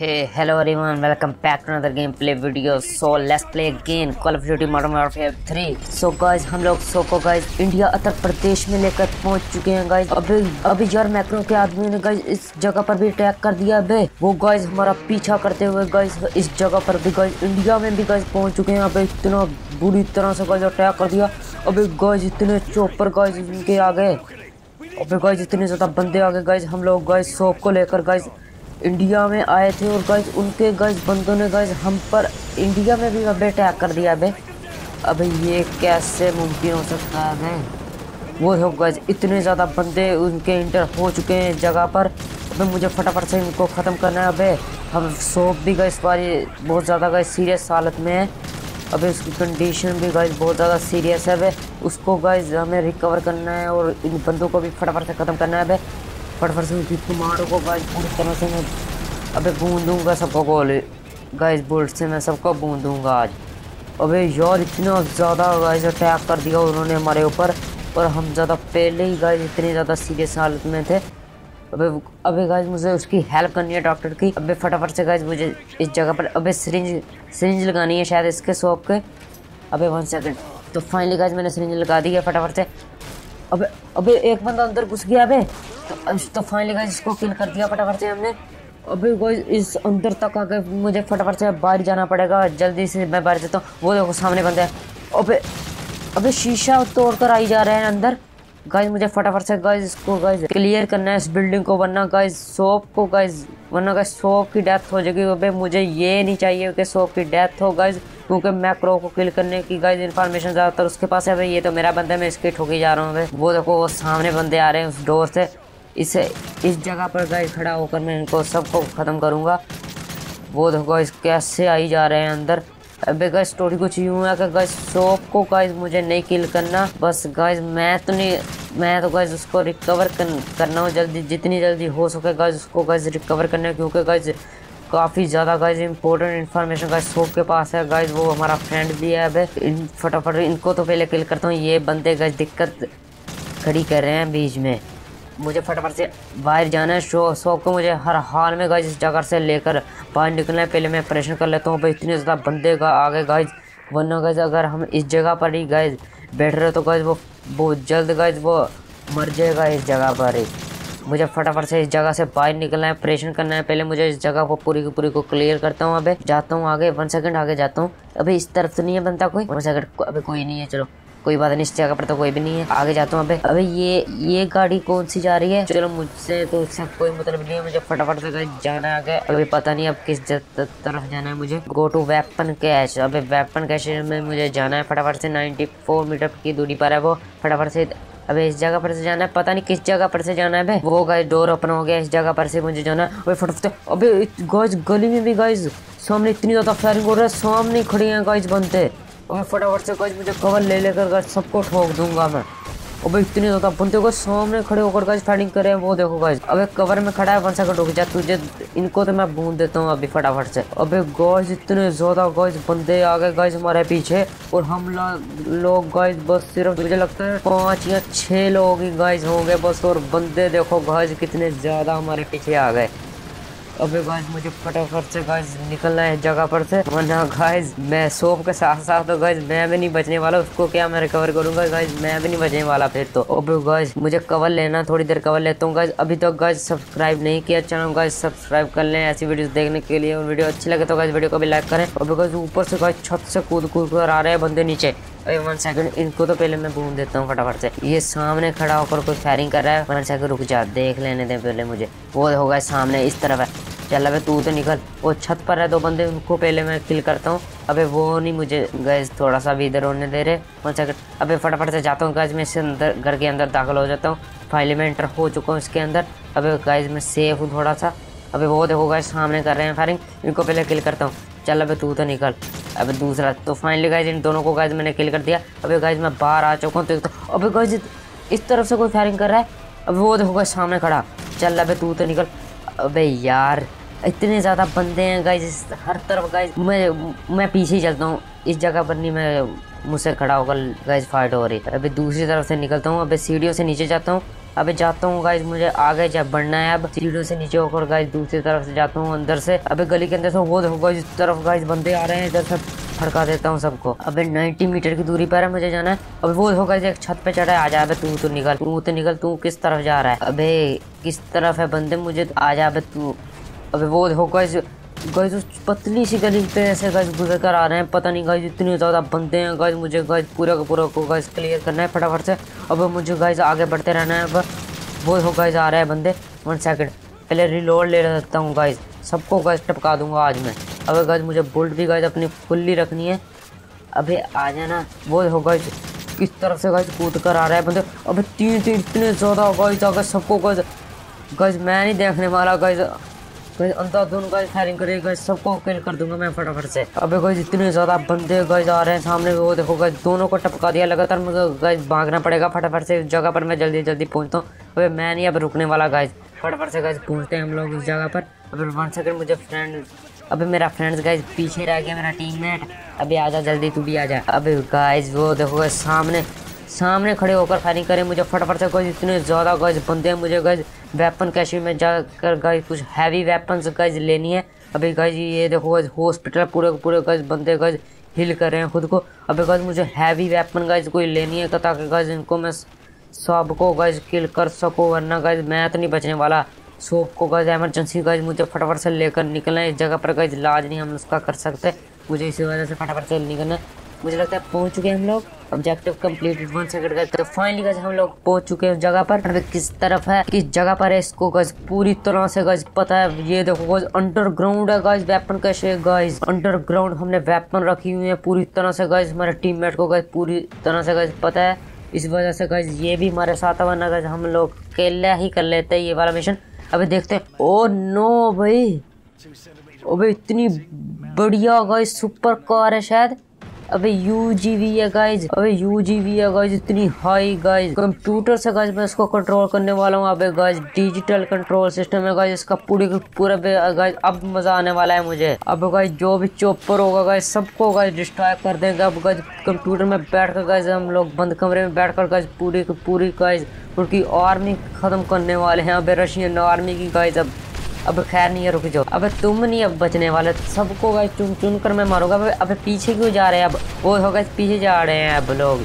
Hey, hello everyone, welcome back to another gameplay video. So let's play again Call of Duty Modern Warfare 3. So guys, हम लोग सो को guys India Uttar Pradesh में लेकर पहुँच चुके हैं guys. अभी अभी यार मैक्रो के आदमी ने guys इस जगह पर भी अटैक कर दिया अबे वो guys हमारा पीछा करते हुए guys इस जगह पर भी guys इंडिया में भी guys पहुँच चुके हैं अबे इतना बुरी तरह से guys अटैक कर दिया अबे guys इतने चौपर guys इनके आ गए अबे गाइज़ इतने ज़्यादा बंदे आ गए गाइज़ हम लोग गाइज़ सोप को लेकर गाइज़ इंडिया में आए थे और गाइज़ उनके गाइज़ बंदों ने गाइज़ हम पर इंडिया में भी अबे अटैक कर दिया अबे अबे ये कैसे मुमकिन हो सकता है अबे वो हो गाइज़ इतने ज़्यादा बंदे उनके इंटर हो चुके हैं जगह पर। अबे मुझे फटाफट से इनको ख़त्म करना है अबे। हम सोप भी गए इस वाली बहुत ज़्यादा गए सीरियस हालत में है। अबे उसकी कंडीशन भी गाइज़ बहुत ज़्यादा सीरियस है अबे उसको गाइज़ हमें रिकवर करना है और इन बंदों को भी फटाफट से ख़त्म करना है अबे फटाफट से उनकी कुमारों को गाइज़ पूरी तरह से मैं अबे बूंद दूँगा सबको गोल गाइज़ बुल्ट से मैं सबको बूंद दूँगा आज। अबे यार, इतना ज़्यादा गाइज़ अटैक कर दिया उन्होंने हमारे ऊपर। और हम ज़्यादा पहले ही गाइज़ इतने ज़्यादा सीरियस हालत में थे। अबे अबे गाइज़ मुझे उसकी हेल्प करनी है डॉक्टर की। अबे फटाफट से गाइज़ मुझे इस जगह पर अबे सिरिंज सिरिंज लगानी है शायद इसके शॉप के। अबे वन सेकंड तो फाइनली गाइज़ मैंने सिरिंज लगा दी है फटाफट से। अबे अबे एक बंदा अंदर घुस गया अबे। तो, तो फाइनली गाइज़ इसको किल कर दिया फटाफट से हमने। अभी गाइज़ इस अंदर तक आके मुझे फटाफट से बाहर जाना पड़ेगा जल्दी से मैं बाहर जाता हूँ। वो देखो सामने बंदे हैं। अबे अबे शीशा तोड़ कर आई जा रहे हैं अंदर। गाइज़ मुझे फटाफट से गाइज़ इसको गाइज़ क्लियर करना है इस बिल्डिंग को वरना गाइज़ सोप को गाइज़ वरना गाइज़ सोप की डेथ हो जाएगी। अबे मुझे ये नहीं चाहिए कि सोप की डेथ हो गाइज़ क्योंकि मैं क्रो को किल करने की गाइज़ इन्फॉर्मेशन ज़्यादातर उसके पास है। भाई ये तो मेरा बंदा है मैं इसके ठोकी जा रहा हूँ। वो देखो वो सामने बंदे आ रहे हैं उस डोर से। इसे इस जगह पर गाइज़ खड़ा होकर मैं इनको सबको ख़त्म करूँगा। वो देखो गाइज़ कैसे आई जा रहे हैं अंदर। अबे गाइस स्टोरी कुछ यूँ है कि गाइस सोप को गाइस मुझे नहीं किल करना। बस गाइस मैं तो नहीं मैं तो गाइस उसको रिकवर कर, करना हूँ जल्दी जितनी जल्दी हो सके गाइस उसको गाइस रिकवर करना क्योंकि गाइस काफ़ी ज़्यादा guys important information guys soap के पास है। गाइस वो हमारा फ्रेंड भी है अब। इन फटाफट इनको तो पहले किल करता हूँ। ये बंदे गाइस दिक्कत खड़ी कर रहे हैं बीच में। मुझे फटाफट से बाहर जाना है। शो शॉप को मुझे हर हाल में गाइज़ इस जगह से लेकर बाहर निकलना है। पहले मैं ऑपरेशन कर लेता हूँ। भाई, इतने ज़्यादा बंदे का आगे गाइज़ वरना गाइज़ अगर हम इस जगह पर ही गाइज़ बैठ रहे तो गाइज़ वो बहुत जल्द गाइज़ वो मर जाएगा इस जगह पर ही। मुझे फटाफट से इस जगह से बाहर निकलना है ऑपरेशन करना है। पहले मुझे इस जगह को पूरी की पूरी को क्लियर करता हूँ। अबे, जाता हूँ आगे वन सेकंड आगे जाता हूँ। अभी इस तरफ़ तो नहीं है बनता कोई? वन सेकंड अभी कोई नहीं है, चलो। कोई बात नहीं, इस जगह पर तो कोई भी नहीं है। आगे जाता हूँ अबे अबे ये ये गाड़ी कौन सी जा रही है? चलो मुझसे तो इससे कोई मतलब नहीं है, मुझे फटाफट से जाना है आगे। अभी पता नहीं अब किस तरफ़ जाना है मुझे। गो टू वेपन कैश अबे वेपन कैश में मुझे जाना है फटाफट से। 94 मीटर की दूरी पर है वो। फटाफट से अबे इस जगह पर से जाना है। पता नहीं किस जगह पर से जाना है बे वो गाइस डोर ओपन हो गया इस जगह पर से मुझे जाना है। अबे फटाफट अबे गाइस गली में भी गाइस सामने इतनी ज़्यादा फायरिंग हो रहा है, सामने खड़ी हैं गाइस बनते और फटाफट से गाइस मुझे कवर ले लेकर गाइस सबको ठोक दूँगा मैं। अबे इतने ज़्यादा बंदे को सामने खड़े होकर गाइस फाइटिंग कर रहे हैं, वो देखो गाइस। अबे कवर में खड़ा है वन सेकंड रुक जा, तुझे, इनको तो मैं भून देता हूँ अभी फटाफट से। अबे गाइस इतने ज़्यादा गाइस बंदे आ गए गाइस हमारे पीछे, और हम लोग गाइस बस सिर्फ़, मुझे लगता है पाँच या छः लोग ही गाइस होंगे बस, और बंदे देखो गाइस कितने ज़्यादा हमारे पीछे आ गए। अबे गाइस मुझे फटाफट से गाइस निकलना है जगह पर से। वरना गाइस मैं सोप के साथ साथ तो गाइस मैं भी नहीं बचने वाला, उसको क्या मैं रिकवर करूँगा? गाइस मैं भी नहीं बचने वाला फिर तो। अबे गाइस मुझे कवर लेना, थोड़ी देर कवर लेता हूँ गाइस अभी तक गाइस सब्सक्राइब नहीं किया चैनल गाइस सब्सक्राइब कर लें ऐसी वीडियो देखने के लिए। और वीडियो अच्छी लगे तो गाइस वीडियो को भी लाइक करें। अभी गाइस ऊपर से गाइस छत से कूद कूद कर आ रहे हैं बंदे नीचे। अरे वन सेकंड इनको तो पहले मैं बूंद देता हूँ फटाफट से। ये सामने खड़ा होकर कोई फायरिंग कर रहा है। वन सेकंड रुक जा, देख लेने दे पहले मुझे। वो होगा सामने इस तरफ़ है। चल, अबे तू तो निकल। वो छत पर है दो बंदे, उनको पहले मैं किल करता हूँ। अबे वो नहीं मुझे गैस थोड़ा सा भी इधर होने दे रहे। वन सेकंड अबे फटाफट से जाता हूँ गैस मैं इससे अंदर, घर के अंदर दाखिल हो जाता हूँ। फ़ाइल में एंटर हो चुका हूँ इसके अंदर। अबे गैस मैं सेफ़ हूँ थोड़ा सा। अबे वो देखो गैस सामने कर रहे हैं फायरिंग इनको पहले किल करता हूँ। चल अबे तू तो निकल। अबे दूसरा तो फाइनली गाइज़ इन दोनों को गाइज़ मैंने किल कर दिया। अभी गाइज़ मैं बाहर आ चुका हूँ तो अबे गाइज़ इस तरफ़ से कोई फायरिंग कर रहा है? अब वो देखो सामने खड़ा। चल अबे तू तो निकल। अबे यार, इतने ज़्यादा बंदे हैं गाइज़ हर तरफ़ गाइज़ मैं मैं पीछे ही चलता हूँ। इस जगह पर नहीं, मैं मुझसे खड़ा होकर गाइज़ फाइट हो रही अभी दूसरी तरफ़ से निकलता हूँ अभी सीढ़ियों से नीचे जाता हूँ। अबे जाता हूँ गाइज़ मुझे आगे जब बढ़ना है अब। सीढ़ियों से नीचे होकर गाइज़ दूसरी तरफ़ से जाता हूँ, अंदर से। अबे गली के अंदर से वो देखो गाइज़ इस तरफ़ गाइज़ बंदे आ रहे हैं, इधर से फड़का देता हूँ सबको। अबे 90 मीटर की दूरी पर है मुझे जाना है। अबे वो गाइज़ एक छत पे चढ़ा आ जा, अबे तू तो निकल, तू तो निकल, तू किस तरफ़ जा रहा है? अबे किस तरफ़ है बंदे, मुझे आ जा तू। अबे वो देखो गाइज़ उस पतली सी गली पे ऐसे गाइज़ गुजर कर आ रहे हैं। पता नहीं गाइज़ इतने ज़्यादा बंदे हैं। गाइज़ मुझे गाइज़ पूरा का पूरा को गाइज़ क्लियर करना है फटाफट से। अब मुझे गाइज़ आगे बढ़ते रहना है। अब वो हो गाइज़ आ रहे हैं बंदे। वन सेकंड पहले रिलोड ले लेता हूँ गाइज़ सबको गाइज़ टपका दूँगा आज मैं। अब गाइज़ मुझे बुल्ट भी गाइज़ अपनी फुल्ली रखनी है, अभी आ जाना। वो हो गाइज़ किस तरफ़ से गाइज़ कूद कर आ रहा है बंदे। अबे तीन तीन इतने ज़्यादा गाइज़ अगर सबको गाइज़ गाइज़ मैं नहीं देखने वाला गाइज़ गाइज़ अंधाधुन गाइज़ फायरिंग करेगा गाइज़ सबको किल कर दूँगा मैं फटाफट से। अबे गाइज़ इतने ज़्यादा बंदे गाइज़ आ रहे हैं सामने, वो देखो गाइज़ दोनों को टपका दिया, लगातार मुझे गाइज़ भागना पड़ेगा फटाफट से जगह पर मैं जल्दी जल्दी पहुँचता हूँ। अबे मैं नहीं अब रुकने वाला गाइज़ फटाफट से गाइज़ पहुँचते हैं हम लोग उस जगह पर। अबे वन सेकंड मुझे फ्रेंड अबे मेरा फ्रेंड्स गाइज़ पीछे रह गया, मेरा टीममेट अबे आजा जल्दी, तू भी आजा। अबे गाइज़ वो देखो सामने सामने खड़े होकर फायरिंग करें, मुझे फटाफट से गज इतने ज़्यादा गज बंदे हैं मुझे गज वेपन कैशे में जाकर गज कुछ हैवी वेपन्स गज लेनी है। अभी गज ये देखो गज हॉस्पिटल पूरे पूरे गज बंदे गज हिल कर रहे हैं खुद को। अभी गज मुझे हैवी वेपन गज कोई लेनी है, ताकि गाइज़ इनको मैं सबको गज किल कर सको, वरना गज मैं तो नहीं बचने वाला। सोप को गज एमरजेंसी गज मुझे फटाफट से लेकर निकलना है। इस जगह पर गज इलाज नहीं हम उसका कर सकते। मुझे इसी वजह से फटाफट से निकलना है। मुझे लगता है पहुँच चुके हैं हम लोग। ऑब्जेक्टिव कंप्लीटेड वन सेकंड का तो फाइनली गज हम लोग पहुँच चुके हैं जगह पर। अभी किस तरफ़ है? किस जगह पर है इसको गज पूरी तरह से गज पता है, ये देखो गज अंडरग्राउंड है गज वेपन कैसे गज अंडरग्राउंड हमने वेपन रखी हुई है पूरी तरह से गज हमारे टीममेट को गज पूरी तरह से गज पता है? इस वजह से गज ये भी हमारे साथ है, वरना गज हम लोग अकेला ही कर लेते हैं ये वाला मिशन अभी देखते हैं। ओ नो भाई। अबे इतनी बढ़िया गाइस सुपर कार है शायद। अबे यू जी वी है गाइज़ अबे यू जी वी है गाइज़ इतनी हाई गाइज़ कंप्यूटर से गाइज़ मैं इसको कंट्रोल करने वाला हूँ अबे गाइज़ डिजिटल कंट्रोल सिस्टम है गाइज़ इसका पूरी पूरा गाइज़ अब मज़ा आने वाला है मुझे. अब गाइज़ जो भी चोपर होगा गाइज़ सबको गाइज़ डिस्ट्रॉय कर देंगे. अब गाइज़ कंप्यूटर में बैठ कर गाइज़ हम लोग बंद कमरे में बैठ कर गाइज़ पूरी पूरी गाइज़ उनकी आर्मी खत्म करने वाले हैं. अबे रशियन आर्मी की गाइज़ अब अब खैर नहीं है, रुक जाओ। अब तुम नहीं अब बचने वाले, सबको गाइस चुन चुन कर मैं मारूँगा। अब पीछे क्यों जा रहे हैं? अब, वो हो गए पीछे जा रहे हैं अब लोग।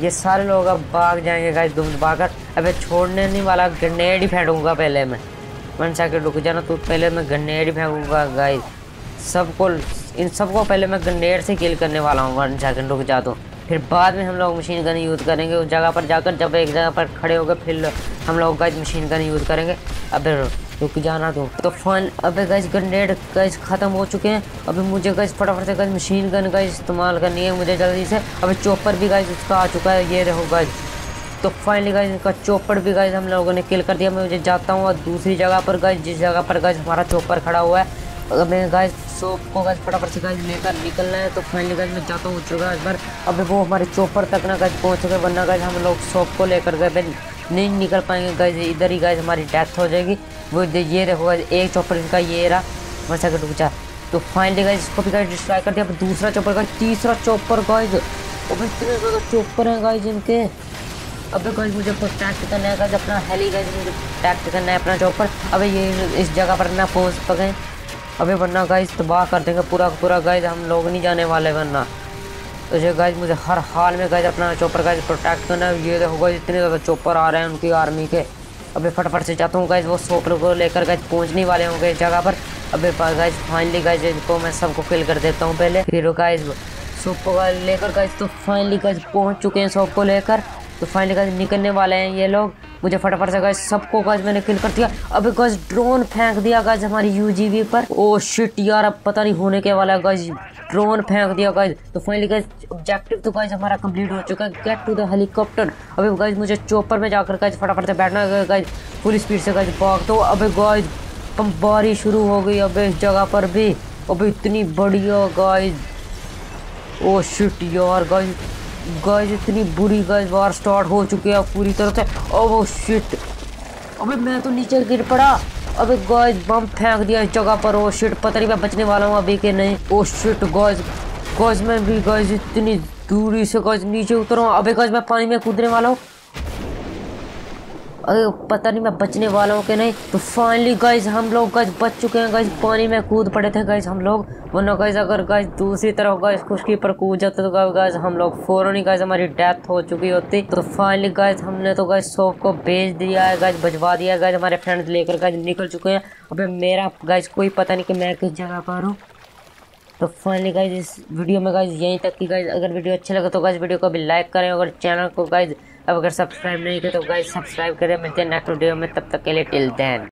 ये सारे लोग अब भाग जाएँगे गाइस दुम भागकर। अब छोड़ने नहीं वाला ग्रेनेड ही फेंकूँगा पहले मैं। वन सेकंड रुक जाना तो पहले मैं ग्रेनेड ही फेंकूँगा गाइस सबको, इन सबको पहले मैं ग्रेनेड से किल करने वाला हूँ वन सेकंड रुक जा तो। फिर बाद में हम लोग मशीन गन यूज़ करेंगे। उस जगह पर जाकर जब एक जगह पर खड़े हो गए फिर हम लोग गज मशीन गन यूज़ करेंगे। अब रुक जाना तो। तो फन अबे गैस ग्रेनेड गज ख़त्म हो चुके हैं। अभी मुझे गज फटाफट से गज मशीन गन का इस्तेमाल करनी है मुझे जल्दी से। अभी चॉपर भी गज उसका आ चुका है, ये रहो गज तो फाइनली गैस इनका चॉपर भी गैस हम लोगों ने किल कर दिया। मैं मुझे जाता हूँ और दूसरी जगह पर गज जिस जगह पर गज हमारा चॉपर खड़ा हुआ है मैं गैस सोप को गैस फटाफट से गैस लेकर निकलना है तो फाइनली गैस मैं जाता हूँ चुका इस बार। अभी वो हमारे चॉपर तक ना गैस पहुँच चुके वरना गैस हम लोग सोप को लेकर गए। नहीं निकल पाएँगे गैस इधर ही गैस हमारी डेथ हो जाएगी। वो ये देखो एक चॉपर का ये रहा सेकंड रुक जा। तो फाइनली गाइस इसको भी गाइस डिस्ट्रॉय कर दिया। दूसरा चॉपर का तीसरा चॉपर गाइस अब इतने ज़्यादा चॉपर हैं गाइस इनके। अबे गाइस मुझे प्रोटेक्ट करना है गाइस अपना हेली गाइस मुझे प्रोटेक्ट करना है अपना चॉपर अबे ये इस जगह पर ना पहुँच सकें अबे वरना गाइस तबाह कर देंगे पूरा पूरा गाइस हम लोग नहीं जाने वाले वरना। तो ये गाइस मुझे हर हाल में गाइस अपना चॉपर गाइस प्रोटेक्ट करना ये देखो गाइस इतने ज़्यादा चॉपर आ रहे हैं उनकी आर्मी के। अभी फटाफट से जाता हूँ गाइज़ वो सोपर को लेकर गाइज़ पहुँचने वाले होंगे इस जगह पर। अभी गाइज़ फाइनली गाइज़ इनको मैं सबको फिल कर देता हूँ पहले। फिर गाइज़ सोप को लेकर गाइज़ तो फाइनली गाइज़ पहुँच चुके हैं सोप को लेकर। तो फाइनली गाइज़ निकलने वाले हैं ये लोग। मुझे फटाफट से गाइज़ सबको गाइज़ मैंने किल कर दिया। अभी गाइज़ ड्रोन फेंक दिया गाइज़ हमारी यूजीवी पर। ओ शिट यार, अब पता नहीं होने के वाला गाइज़ ड्रोन फेंक दिया गाइज़ तो फाइनली गाइज़ ऑब्जेक्टिव तो गाइज़ हमारा कंप्लीट हो चुका है। गेट टू द हेलीकॉप्टर अभी गाइज़ मुझे चोपर में जाकर गाइज़ फटाफट से बैठना है गाइज़ फुल स्पीड से गाइज़ भाग तो अभी गाइज़ बमबारी शुरू हो गई अब इस जगह पर भी। अभी इतनी बढ़िया गाइज़ ओ शिट यार गाइज़ गाइज़ इतनी बुरी गज वार स्टार्ट हो चुकी है पूरी तरह से। ओ वो शिट अबे मैं तो नीचे गिर पड़ा। अबे गॉयज बम फेंक दिया इस जगह पर। ओ शिट पता नहीं मैं बचने वाला हूँ अभी के नहीं। ओ शिट गज गॉयज में भी गॉयज इतनी दूरी से गज नीचे उतर हूँ। अबे गज मैं पानी में कूदने वाला हूँ। पता नहीं मैं बचने वाला हूँ कि नहीं। तो फाइनली गाइज़ हम लोग गाइज़ बच चुके हैं गाइज़ पानी में कूद पड़े थे गाइज़ हम लोग। वरना गाइज़ अगर गाइज़ दूसरी तरफ़ गाइज़ खुशकी पर कूद जाते तो गाइज़ हम लोग फ़ौरन ही गाइज़ हमारी डेथ हो चुकी होती। तो फाइनली गाइज़ हमने तो गाइज़ सोप को भेज दिया है गाइज़ भजवा दिया है गाइज़ हमारे फ्रेंड्स लेकर गाइज़ निकल चुके हैं। अबे, मेरा गाइज़ कोई पता नहीं कि मैं किस जगह पर हूँ। तो फाइनली गाइज़ इस वीडियो में गाइज़ यहीं तक कि गाइज़ अगर वीडियो अच्छा लगे तो गाइज़ वीडियो को भी लाइक करें अगर चैनल को गाइज़ अब अगर सब्सक्राइब नहीं किया तो गाइज़ सब्सक्राइब करें, मिलते हैं नेक्स्ट वीडियो में, तब तक के लिए टिल देन